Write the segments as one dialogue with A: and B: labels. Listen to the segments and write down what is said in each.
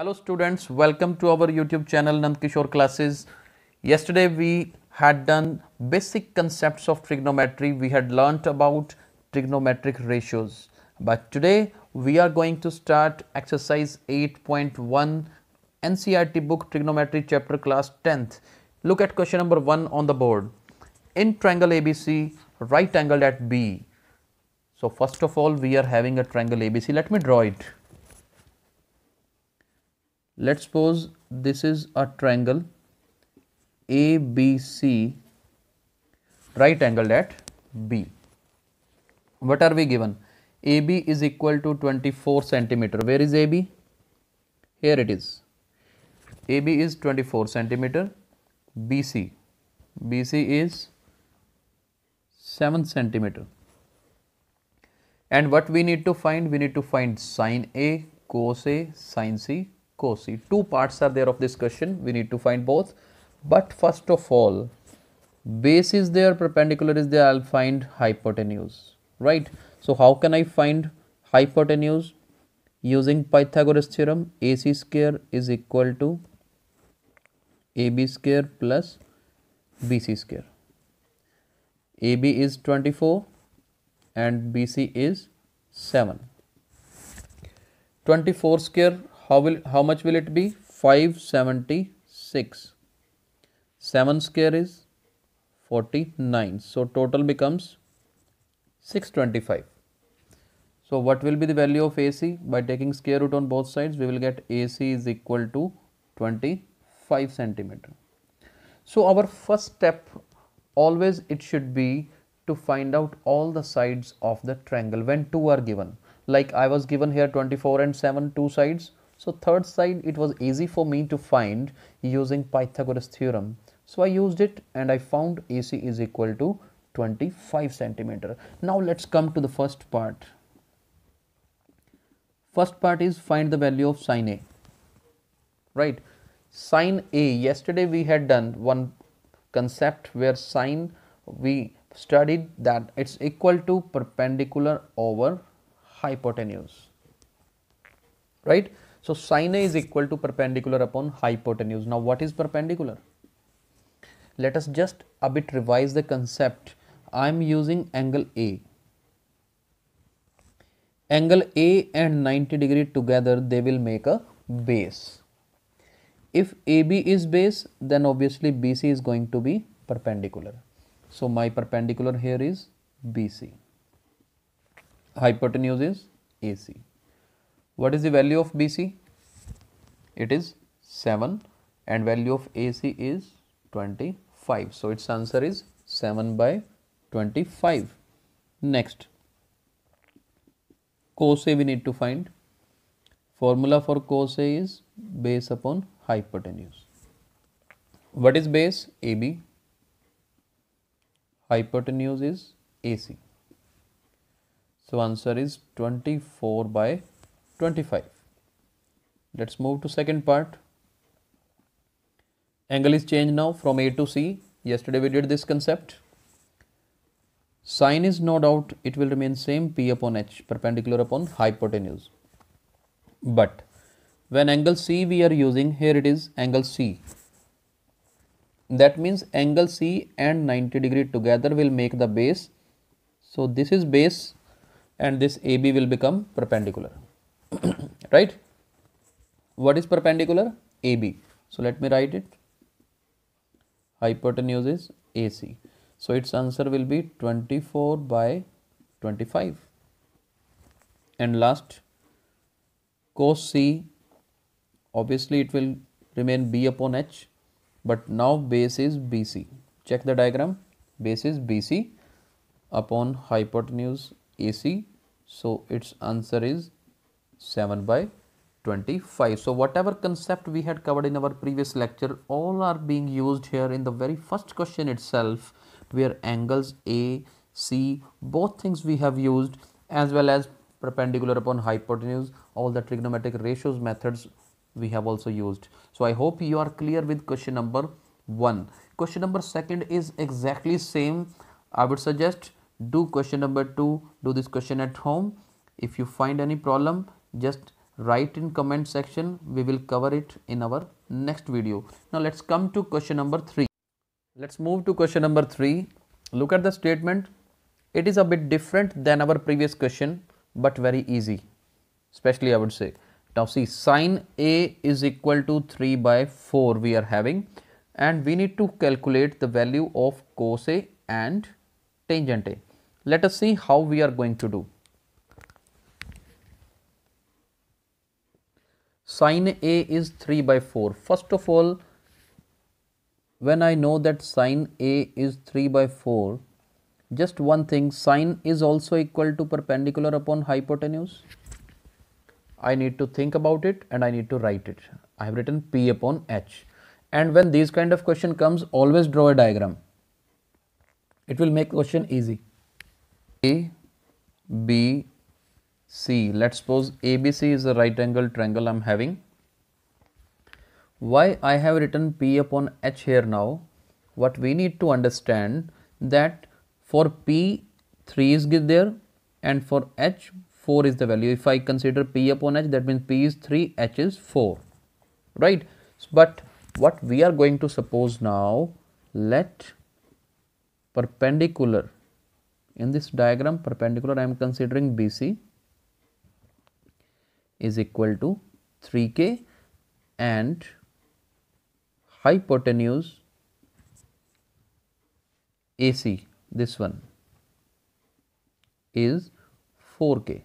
A: Hello students, welcome to our YouTube channel Nand Kishore classes. Yesterday we had done basic concepts of trigonometry. We had learnt about trigonometric ratios. But today we are going to start exercise 8.1 NCERT book trigonometry chapter class 10th. Look at question number 1 on the board. In triangle ABC, right angled at B. So first of all we are having a triangle ABC. Let me draw it let's suppose this is a triangle ABC right angled at B. What are we given? AB is equal to 24 centimeter. Where is AB? Here it is. AB is 24 centimeter. BC. BC is 7 centimeter. And what we need to find? We need to find sine A, cos A, sine C, cos Two parts are there of this question. We need to find both. But first of all, base is there, perpendicular is there. I'll find hypotenuse. Right. So how can I find hypotenuse? Using Pythagoras theorem, AC square is equal to AB square plus BC square. AB is 24 and BC is 7. 24 square how will how much will it be? 576 7 square is 49 so total becomes 625 so what will be the value of AC by taking square root on both sides we will get AC is equal to 25 centimeter. So our first step always it should be to find out all the sides of the triangle when two are given. Like I was given here 24 and 7 two sides so third side it was easy for me to find using Pythagoras theorem. So I used it and I found AC is equal to 25 centimeter. Now let's come to the first part. First part is find the value of sine A. Right. Sine A, yesterday we had done one concept where sine we studied that it's equal to perpendicular over hypotenuse. Right. So sine A is equal to perpendicular upon hypotenuse. Now what is perpendicular? Let us just a bit revise the concept. I am using angle A. Angle A and 90 degree together they will make a base. If AB is base then obviously BC is going to be perpendicular. So my perpendicular here is BC. Hypotenuse is AC. What is the value of BC? It is 7 and value of AC is 25. So its answer is 7 by 25. Next, cos A we need to find. Formula for cos A is base upon hypotenuse. What is base? AB. Hypotenuse is AC. So answer is 24 by 25. Let's move to second part. Angle is changed now from A to C. Yesterday we did this concept. Sine is no doubt it will remain same P upon H perpendicular upon hypotenuse. But when angle C we are using here it is angle C. That means angle C and 90 degree together will make the base. So this is base and this AB will become perpendicular. right? What is perpendicular? AB so let me write it. Hypotenuse is AC so its answer will be 24 by 25 and last cos C obviously it will remain B upon H but now base is BC check the diagram. Base is BC upon hypotenuse AC so its answer is 7 by 25. So whatever concept we had covered in our previous lecture all are being used here in the very first question itself where angles A, C both things we have used as well as perpendicular upon hypotenuse all the trigonometric ratios methods we have also used. So I hope you are clear with question number 1. Question number second is exactly same. I would suggest do question number 2 do this question at home. If you find any problem just write in comment section. We will cover it in our next video. Now let's come to question number 3 let's move to question number 3 look at the statement. It is a bit different than our previous question but very easy especially I would say. Now see sine A is equal to 3 by 4 we are having and we need to calculate the value of cos A and tangent A. Let us see how we are going to do. Sine A is 3 by 4. First of all, when I know that sine A is 3 by 4, just one thing sine is also equal to perpendicular upon hypotenuse. I need to think about it and I need to write it. I have written P upon H. And when these kind of question comes, always draw a diagram. It will make question easy. A, B, C. Let's suppose ABC is a right angle triangle I'm having. Why I have written P upon H here now? What we need to understand that for P 3 is there and for H 4 is the value. If I consider P upon H that means P is 3, H is 4, right? But what we are going to suppose now, let perpendicular, in this diagram perpendicular I am considering BC is equal to 3K and hypotenuse AC, this one is 4K.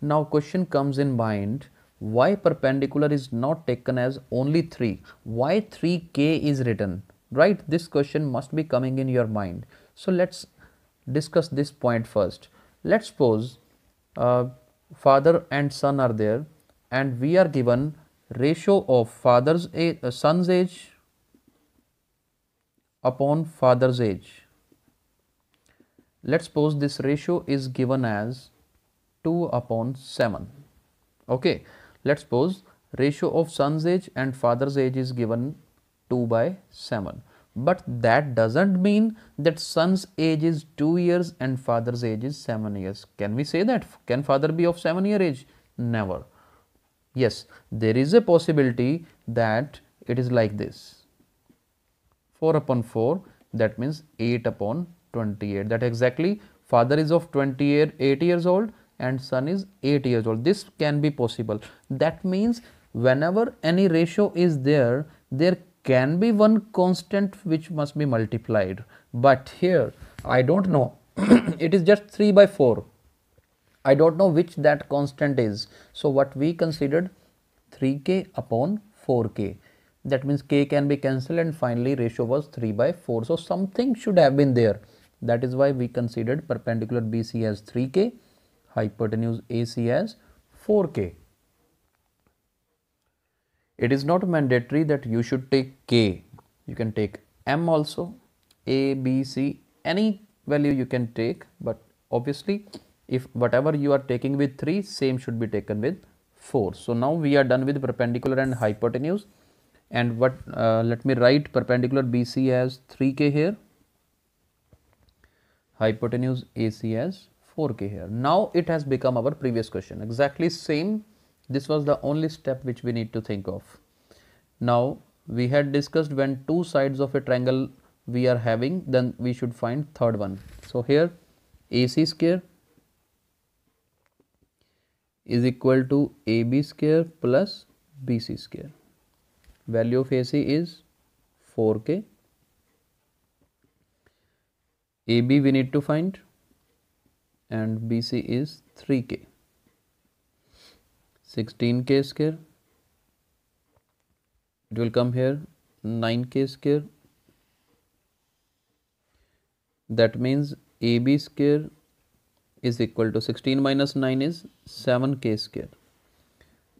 A: Now question comes in mind why perpendicular is not taken as only 3 why 3k is written? Right this question must be coming in your mind. So let's discuss this point first. Let's suppose uh, father and son are there and we are given ratio of father's age, uh, son's age upon father's age. Let's suppose this ratio is given as 2 upon 7 okay let's suppose ratio of son's age and father's age is given 2 by 7 but that doesn't mean that son's age is 2 years and father's age is 7 years. Can we say that? Can father be of 7 year age? Never. Yes there is a possibility that it is like this. 4 upon 4 that means 8 upon 28 that exactly father is of 28 years old and son is 8 years old. This can be possible. That means whenever any ratio is there there can be one constant which must be multiplied. But here I don't know. It is just 3 by 4 I don't know which that constant is. So what we considered 3k upon 4k that means k can be cancelled and finally ratio was 3 by 4 so something should have been there. That is why we considered perpendicular BC as 3k hypotenuse AC as 4K. It is not mandatory that you should take K. You can take M also, A, B, C, any value you can take, but obviously if whatever you are taking with 3, same should be taken with 4. So now we are done with perpendicular and hypotenuse and what uh, let me write perpendicular BC as 3K here, hypotenuse AC as 4k here. Now it has become our previous question exactly same this was the only step which we need to think of. Now we had discussed when two sides of a triangle we are having then we should find third one. So here AC square is equal to AB square plus BC square. Value of AC is 4k. AB we need to find and BC is 3K. 16K square, it will come here 9K square. That means AB square is equal to 16 minus 9 is 7K square.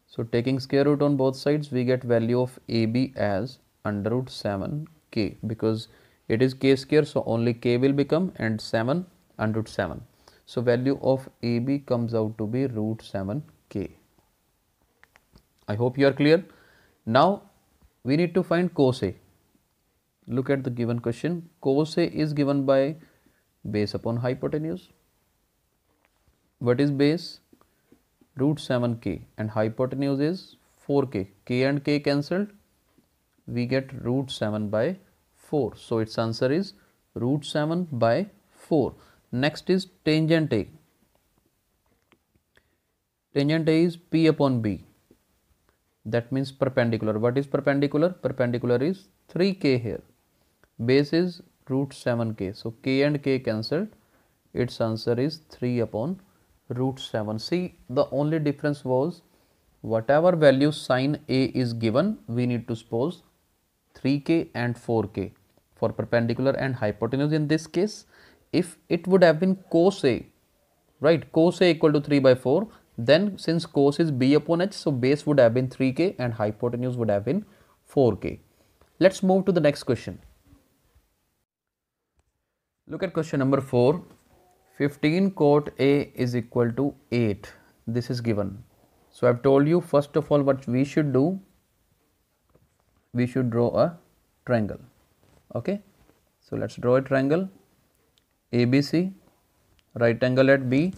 A: So taking square root on both sides, we get value of AB as under root 7K because it is K square. So only K will become and 7 under root 7. So value of AB comes out to be root 7k. I hope you are clear. Now we need to find cos A. Look at the given question. Cos A is given by base upon hypotenuse. What is base? root 7k and hypotenuse is 4k. k and k cancelled, we get root 7 by 4. So, its answer is root 7 by 4. Next is tangent A. Tangent A is P upon B. That means perpendicular. What is perpendicular? Perpendicular is 3k here. Base is root 7k. So, k and k cancelled. Its answer is 3 upon root 7. See, the only difference was whatever value sine A is given, we need to suppose 3k and 4k for perpendicular and hypotenuse in this case. If it would have been cos A, right, cos A equal to 3 by 4, then since cos is b upon h, so base would have been 3k and hypotenuse would have been 4k. Let's move to the next question. Look at question number 4. 15 cot A is equal to 8. This is given. So, I have told you first of all what we should do. We should draw a triangle. Okay. So, let us draw a triangle ABC, right angle at B.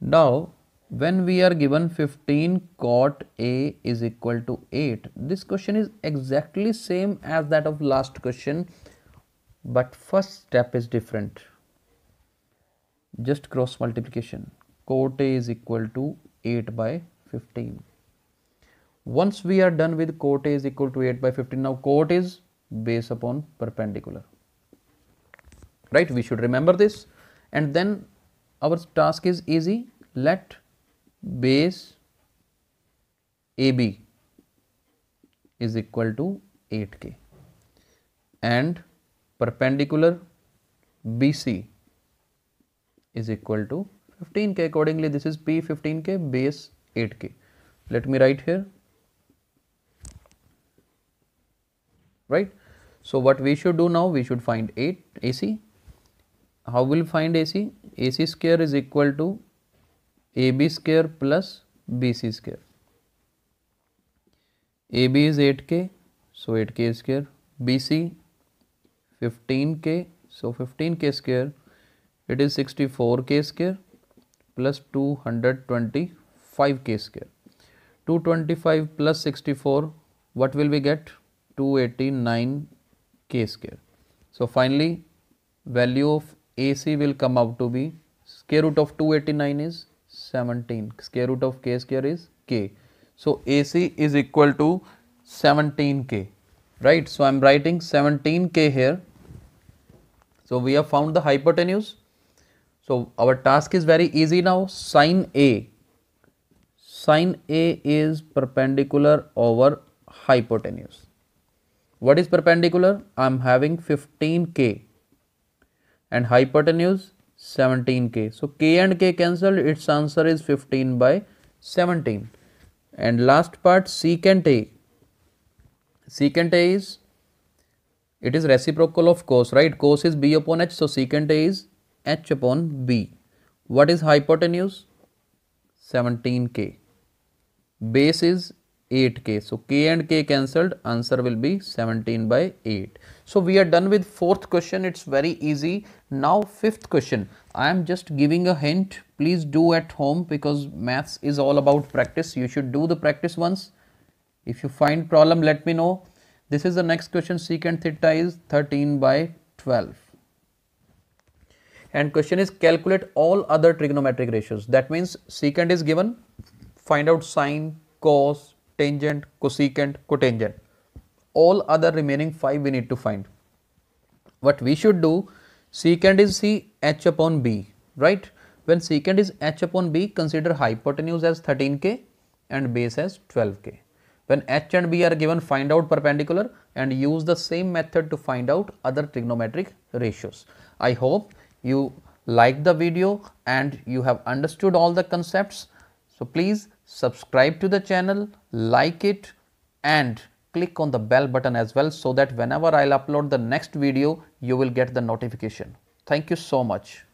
A: Now, when we are given 15 cot A is equal to 8, this question is exactly same as that of last question, but first step is different. Just cross multiplication. Cot A is equal to 8 by 15. Once we are done with cot A is equal to 8 by 15, now cot is base upon perpendicular. Right, we should remember this and then our task is easy. Let base AB is equal to 8k and perpendicular BC is equal to 15k accordingly this is P 15k base 8k let me write here. Right? So what we should do now we should find 8 AC how will find AC AC square is equal to AB square plus BC square. AB is 8K, so 8K square. BC 15K, so 15K square. It is 64K square plus 225K square. 225 plus 64, what will we get? 289K square. So finally, value of AC will come out to be square root of 289 is 17 square root of k square is k. So ac is equal to 17k right? So i'm writing 17k here. So we have found the hypotenuse. So our task is very easy now. Sine a. Sine a is perpendicular over hypotenuse. What is perpendicular? I'm having 15k and hypotenuse 17k. So k and k cancelled, its answer is 15 by 17. And last part secant A. Secant A is, it is reciprocal of cos, right? Cos is b upon h, so secant A is h upon b. What is hypotenuse? 17k. Base is 8k. So k and k cancelled, answer will be 17 by 8. So we are done with fourth question. It's very easy. Now fifth question. I am just giving a hint. Please do at home because maths is all about practice. You should do the practice once. If you find problem, let me know. This is the next question. Secant theta is 13 by 12. And question is calculate all other trigonometric ratios. That means secant is given. Find out sine, cos, tangent, cosecant, cotangent. All other remaining 5 we need to find. What we should do, secant is C h upon b, right? When secant is h upon b, consider hypotenuse as 13k and base as 12k. When h and b are given, find out perpendicular and use the same method to find out other trigonometric ratios. I hope you like the video and you have understood all the concepts. So, please subscribe to the channel, like it and click on the bell button as well so that whenever I'll upload the next video, you will get the notification. Thank you so much.